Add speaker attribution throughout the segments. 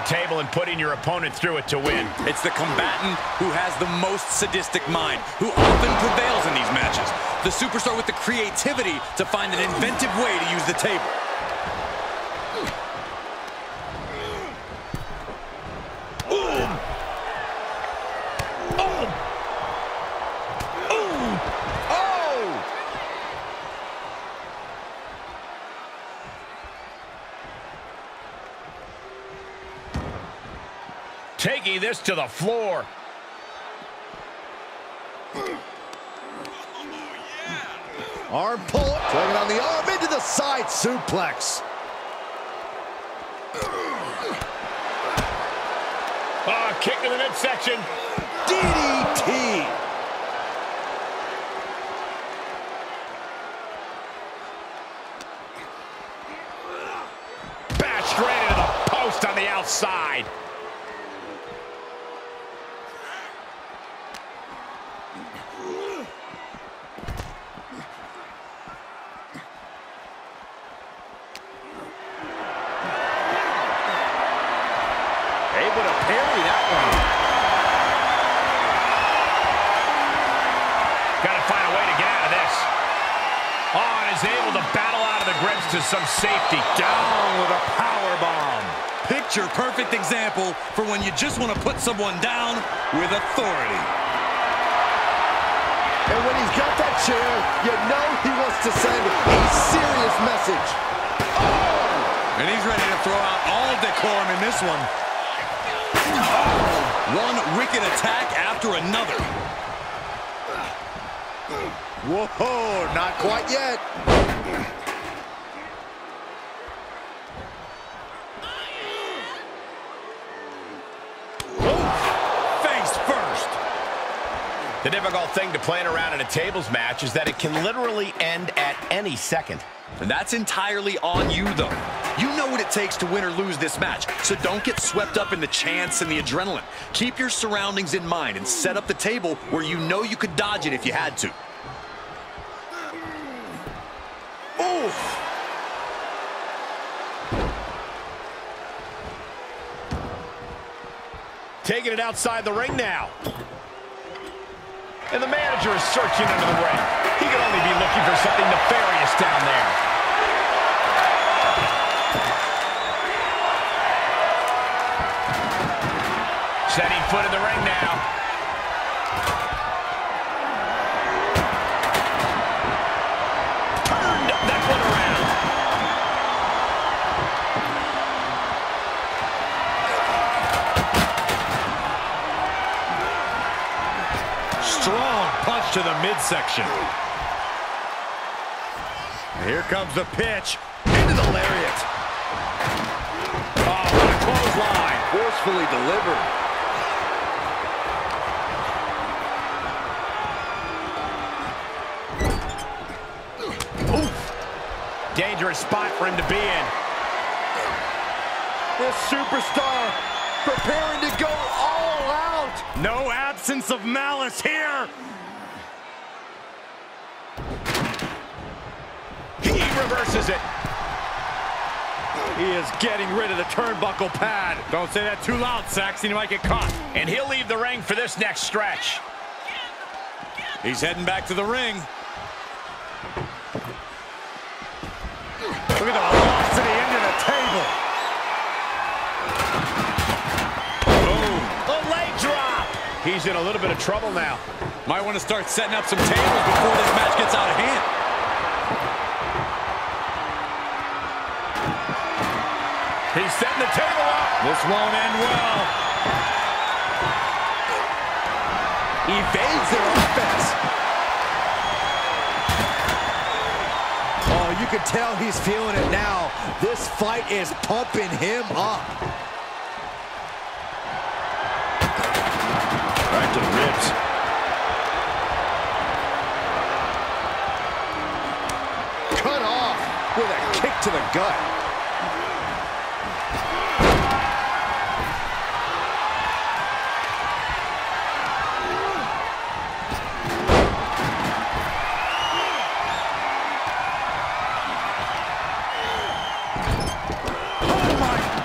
Speaker 1: a table and putting your opponent through it to win.
Speaker 2: It's the combatant who has the most sadistic mind, who often prevails in these matches. The superstar with the creativity to find an inventive way to use the table.
Speaker 1: Taking this to the floor.
Speaker 3: Arm pull, taking on the arm into the side suplex.
Speaker 1: Oh, kick to the midsection.
Speaker 3: DDT.
Speaker 1: Bash straight into the post on the outside.
Speaker 3: Able to parry that one.
Speaker 1: Got to find a way to get out of this. Oh, and is able to battle out of the grips to some safety.
Speaker 2: Down with a power bomb. Picture perfect example for when you just want to put someone down with authority.
Speaker 3: And when he's got that chair, you know he wants to send a serious message.
Speaker 2: And he's ready to throw out all decorum in this one. One wicked attack after another.
Speaker 3: Whoa, not quite yet.
Speaker 1: The difficult thing to plan around in a tables match is that it can literally end at any second.
Speaker 2: And that's entirely on you, though. You know what it takes to win or lose this match, so don't get swept up in the chance and the adrenaline. Keep your surroundings in mind and set up the table where you know you could dodge it if you had to. Oof!
Speaker 1: Taking it outside the ring now. And the manager is searching under the ring. He could only be looking for something nefarious down there. Setting foot in the ring now.
Speaker 2: Strong punch to the midsection. Here comes the pitch.
Speaker 3: Into the lariat.
Speaker 1: Oh, what a clothesline.
Speaker 3: Forcefully delivered. Oof.
Speaker 1: Dangerous spot for him to be in.
Speaker 3: This superstar preparing to go all out.
Speaker 2: No absence of malice here.
Speaker 1: He reverses it.
Speaker 2: He is getting rid of the turnbuckle pad. Don't say that too loud, Saxton. You might get caught.
Speaker 1: And he'll leave the ring for this next stretch.
Speaker 2: He's heading back to the ring. Look at the velocity into the table. Boom.
Speaker 1: A leg drop. He's in a little bit of trouble now.
Speaker 2: Might want to start setting up some tables before this match gets out of hand.
Speaker 1: He's setting the table up.
Speaker 2: This won't end well.
Speaker 3: Evades their offense. Oh, you can tell he's feeling it now. This fight is pumping him up.
Speaker 1: Right to the ribs.
Speaker 3: Cut off with a kick to the gut.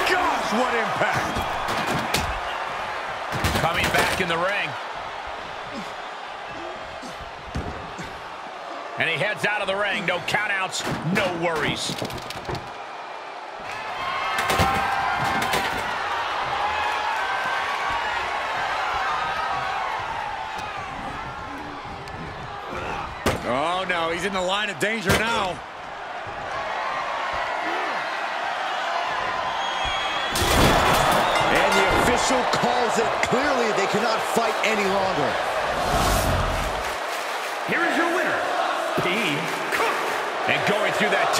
Speaker 2: Oh what impact!
Speaker 1: Back in the ring. And he heads out of the ring. No countouts, no worries.
Speaker 2: Oh, no, he's in the line of danger now.
Speaker 3: Official calls it. Clearly, they cannot fight any longer.
Speaker 1: Here is your winner, P. Cook. And going through that